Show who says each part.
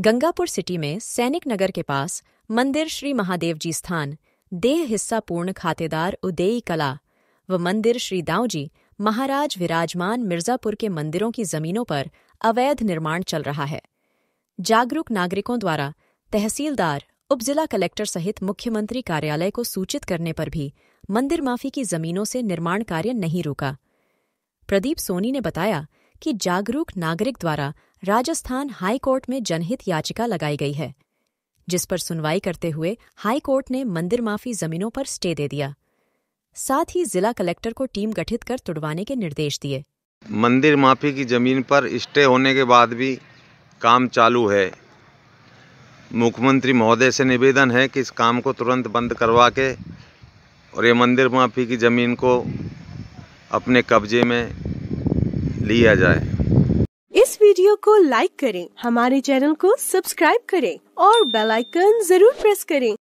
Speaker 1: Gangapur city में सैनिक नगर के पास मंदिर श्री महादेव जी स्थान, देह हिस्सा पूर्ण खातेदार उदेई कला व मंदिर श्री दाऊजी महाराज विराजमान मिर्जापुर के मंदिरों की जमीनों पर अवैध निर्माण चल रहा है। जागरूक नागरिकों द्वारा तहसीलदार, उपजिला कलेक्टर सहित मुख्यमंत्री कार्यालय को सूचित करने पर भी मंदिर माफ़ी की जमीनों से निर्माण कार्य नहीं रुका। प्रदीप सोनी ने बताया कि जागरूक नागरिक द्वारा राजस्थान हाई कोर्ट में जनहित याचिका लगाई गई है, जिस पर सुनवाई करते हुए हाई कोर्ट ने मंदिर माफ़ी जमीनों पर स्टे दे दिया। साथ ही जिला कलेक्टर को टीम गठित कर तुड़वाने के निर्देश दिए।
Speaker 2: मंदिर माफ़ी की ज़मीन पर स्टे होने के बाद भी काम चालू है। मुख्यमंत्री महोदय से निवेदन है कि इस काम को तुरंत बंद करवा के और ये मंदिर माफ़ी की ज़मीन को अपने कब्जे में लिया जाए।
Speaker 3: वीडियो को लाइक करें, हमारे चैनल को सब्सक्राइब करें और बेल आइकन ज़रूर प्रेस करें।